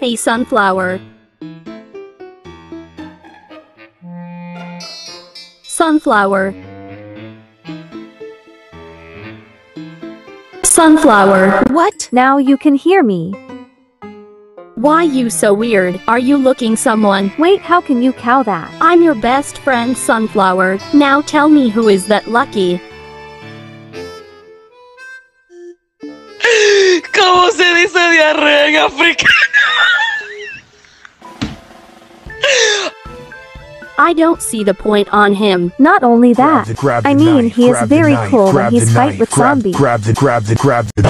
Hey sunflower. Sunflower. Sunflower. What? Now you can hear me. Why you so weird? Are you looking someone? Wait, how can you cow that? I'm your best friend Sunflower. Now tell me who is that lucky? ¿Cómo se dice diarrea en africano? I don't see the point on him. Not only that, the- I mean, knife, he is very knife, cool when he's fight with grab- zombies. Grab the grab the grab the